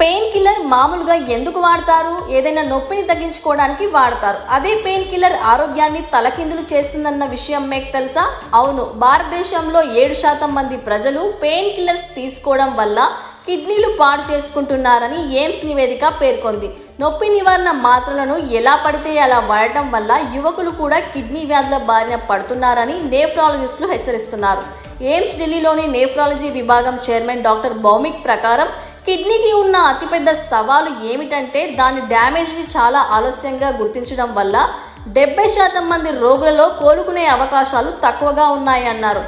Pain killer మామూలుగా ఎందుకు వాడతారు? ఏదైనా నొప్పిని తగ్గించుకోవడానికి వాడతారు. అదే పెయిన్ కిల్లర్ ఆరోగ్యాన్ని తలకిందులు చేస్తుందన్న విషయం మీకు తెలుసా? అవును భారతదేశంలో ఏడు శాతం మంది ప్రజలు పెయిన్ కిల్లర్స్ తీసుకోవడం వల్ల కిడ్నీలు పాడు చేసుకుంటున్నారని ఎయిమ్స్ నివేదిక పేర్కొంది. నొప్పి నివారణ మాత్రలను ఎలా పడితే అలా వాడటం వల్ల యువకులు కూడా కిడ్నీ వ్యాధుల బారిన పడుతున్నారని నేఫ్రాలజిస్టులు హెచ్చరిస్తున్నారు. ఎయిమ్స్ ఢిల్లీలోని నేఫ్రాలజీ విభాగం చైర్మన్ డాక్టర్ భౌమిక్ ప్రకారం కిడ్నీకి ఉన్న అతిపెద్ద సవాలు ఏమిటంటే దాని డ్యామేజ్ని చాలా ఆలస్యంగా గుర్తించడం వల్ల డెబ్బై శాతం మంది రోగులలో కోలుకునే అవకాశాలు తక్కువగా ఉన్నాయన్నారు.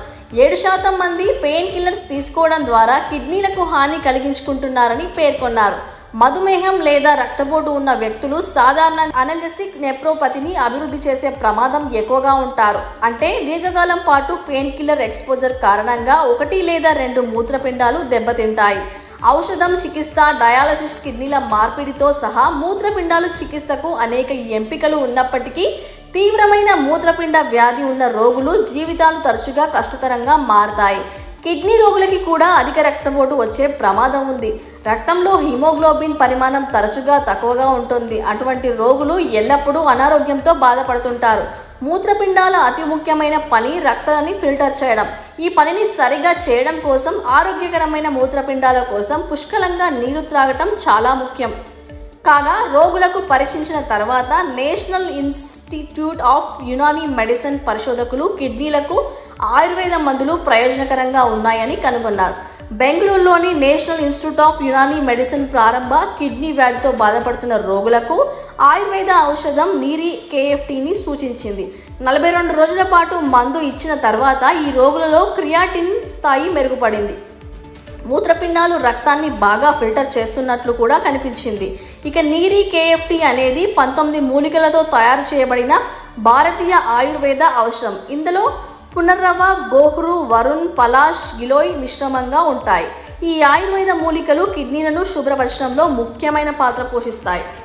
ఏడు శాతం మంది పెయిన్ కిల్లర్స్ తీసుకోవడం ద్వారా కిడ్నీలకు హాని కలిగించుకుంటున్నారని పేర్కొన్నారు. మధుమేహం లేదా రక్తపోటు ఉన్న వ్యక్తులు సాధారణ అనలసిక్ నెప్రోపతిని అభివృద్ధి చేసే ప్రమాదం ఎక్కువగా ఉంటారు. అంటే దీర్ఘకాలం పాటు పెయిన్ కిల్లర్ ఎక్స్పోజర్ కారణంగా ఒకటి లేదా రెండు మూత్రపిండాలు దెబ్బతింటాయి. ఔషధం చికిత్స డయాలసిస్ కిడ్నీల మార్పిడితో సహా మూత్రపిండాలు చికిత్సకు అనేక ఎంపికలు ఉన్నప్పటికీ తీవ్రమైన మూత్రపిండ వ్యాధి ఉన్న రోగులు జీవితాలు తరచుగా కష్టతరంగా మారతాయి. కిడ్నీ రోగులకి కూడా అధిక రక్తపోటు వచ్చే ప్రమాదం ఉంది. రక్తంలో హిమోగ్లోబిన్ పరిమాణం తరచుగా తక్కువగా ఉంటుంది. అటువంటి రోగులు ఎల్లప్పుడూ అనారోగ్యంతో బాధపడుతుంటారు. మూత్రపిండాల అతి ముఖ్యమైన పని రక్తాన్ని ఫిల్టర్ చేయడం. ఈ పనిని సరిగా చేయడం కోసం ఆరోగ్యకరమైన మూత్రపిండాల కోసం పుష్కలంగా నీరు త్రాగటం చాలా ముఖ్యం. కాగా రోగులకు పరీక్షించిన తర్వాత national institute of Unani medicine పరిశోధకులు కిడ్నీలకు ఆయుర్వేద మందులు ప్రయోజనకరంగా ఉన్నాయని కనుగొన్నారు. బెంగళూరులోని national institute of Unani medicine ప్రారంభ కిడ్నీ వ్యాధితో బాధపడుతున్న రోగులకు ఆయుర్వేద ఔషధం నీరి కేఎఫ్టీని సూచించింది. నలభై రెండు రోజుల పాటు మందు ఇచ్చిన తర్వాత ఈ రోగులలో క్రియాటిన్ స్థాయి మెరుగుపడింది. మూత్రపిండాలు రక్తాన్ని బాగా ఫిల్టర్ చేస్తున్నట్లు కూడా కనిపించింది. ఇక నీరి కేఎఫ్టీ అనేది పంతొమ్మిది మూలికలతో తయారు చేయబడిన భారతీయ ఆయుర్వేద ఔషధం. ఇందులో పునర్రవ గోహ్రు వరుణ్ పలాష్ గిలోయ్ మిశ్రమంగా ఉంటాయి. ఈ ఆయుర్వేద మూలికలు కిడ్నీలను శుభ్రపరచడంలో ముఖ్యమైన పాత్ర పోషిస్తాయి.